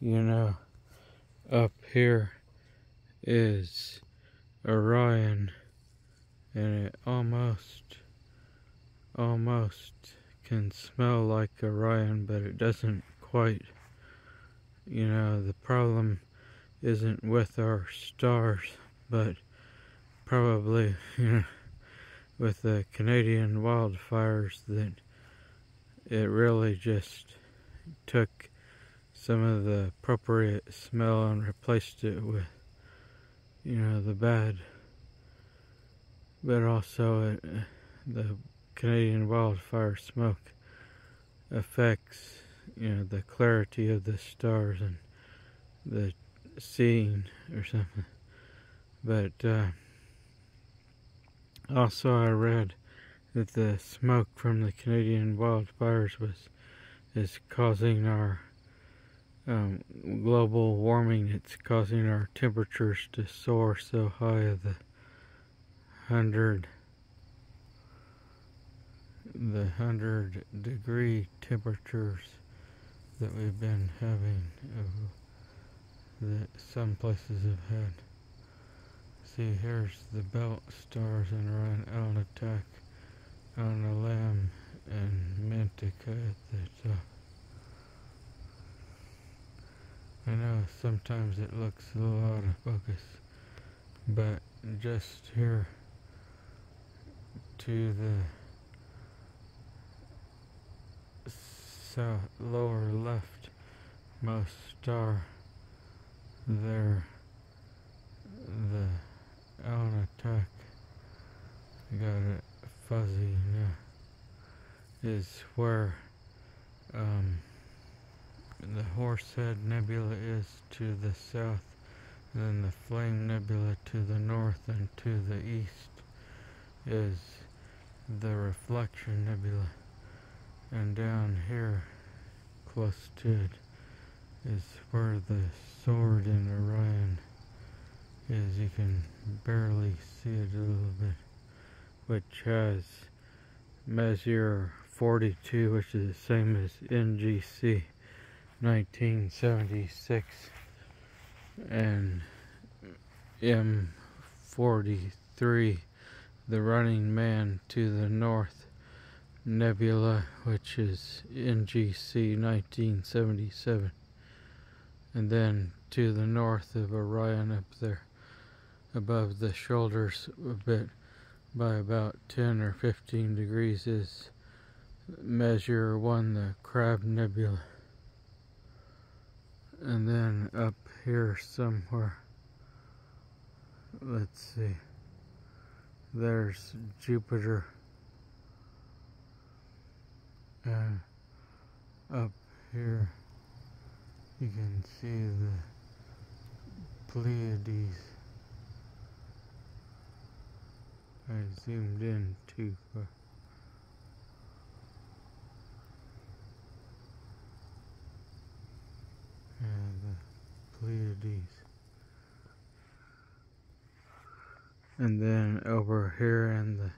you know, up here is Orion, and it almost, almost can smell like Orion, but it doesn't quite. You know, the problem isn't with our stars, but probably, you know, with the Canadian wildfires that it really just took some of the appropriate smell and replaced it with, you know, the bad. But also, it, the Canadian wildfire smoke affects, you know, the clarity of the stars and the seeing or something. But uh, also, I read that the smoke from the Canadian wildfires was is causing our um, global warming. It's causing our temperatures to soar so high the hundred the hundred degree temperatures that we've been having uh, that some places have had. See here's the belt stars and Orion Alnitak Alnilam and Mintaka at the top. I know sometimes it looks a out of focus, but just here to the south lower left most star there the Alnitak got it fuzzy now is where um, the Horsehead Nebula is to the south, and then the Flame Nebula to the north, and to the east is the Reflection Nebula. And down here, close to it, is where the sword in Orion is. You can barely see it a little bit, which has Messier 42, which is the same as NGC. 1976 and M43 the running man to the north nebula which is NGC 1977 and then to the north of Orion up there above the shoulders a bit by about 10 or 15 degrees is Messier 1 the crab nebula and then up here somewhere let's see there's Jupiter. And up here you can see the Pleiades. I zoomed in too far and the Pleiades. And then over here in the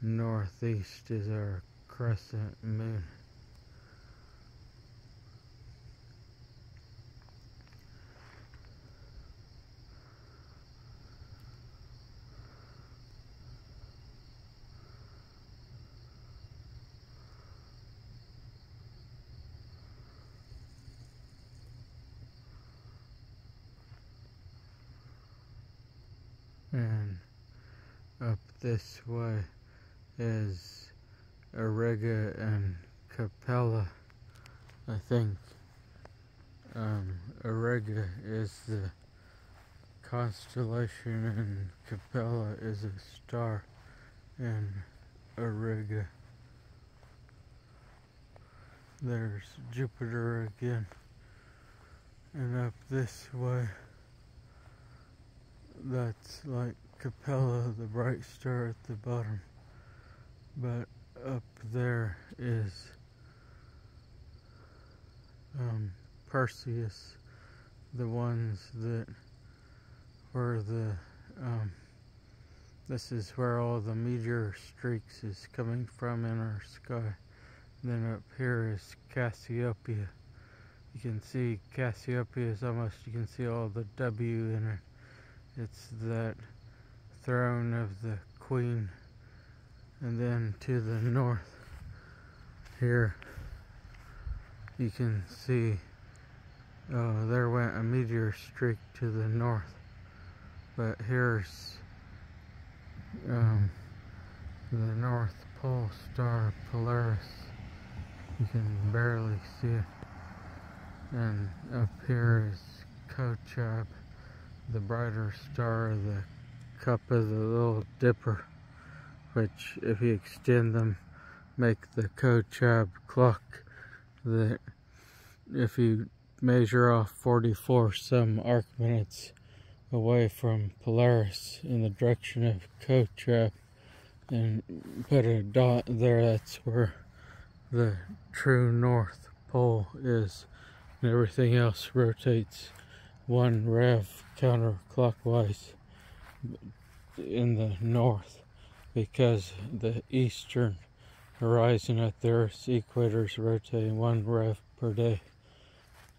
northeast is our crescent moon. And up this way is Auriga and Capella. I think um, is the constellation and Capella is a star in Auriga. There's Jupiter again. And up this way that's like Capella, the bright star at the bottom. But up there is um, Perseus, the ones that were the um, this is where all the meteor streaks is coming from in our sky. Then up here is Cassiopeia. You can see Cassiopeia is almost, you can see all the W in it. It's that throne of the queen. And then to the north here, you can see, oh, there went a meteor streak to the north. But here's um, the North Pole star Polaris. You can barely see it. And up here is Kochab, the brighter star of the cup of the Little Dipper, which if you extend them, make the Kochab clock that if you measure off 44 some arc minutes away from Polaris in the direction of Kochab and put a dot there, that's where the true North Pole is and everything else rotates one rev counterclockwise in the north because the eastern horizon at the Earth's equator is rotating one rev per day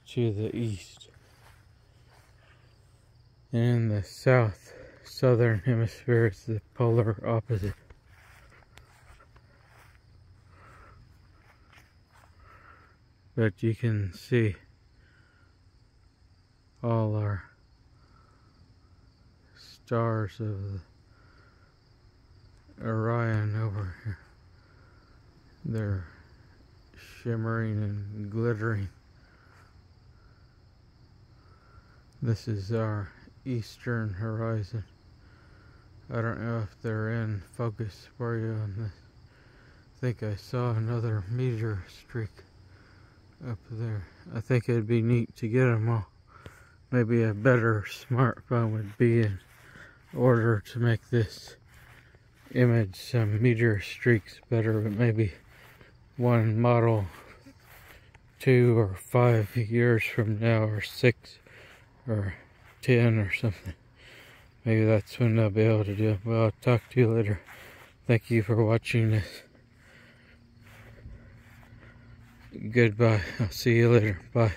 to the east. In the south, southern hemisphere is the polar opposite. But you can see all our stars of Orion over here. They're shimmering and glittering. This is our eastern horizon. I don't know if they're in focus for you on this. I think I saw another meteor streak up there. I think it'd be neat to get them all maybe a better smartphone would be in order to make this image some meteor streaks better but maybe one model two or five years from now or six or ten or something. Maybe that's when they'll be able to do it. Well i'll talk to you later. Thank you for watching this. Goodbye. I'll see you later. Bye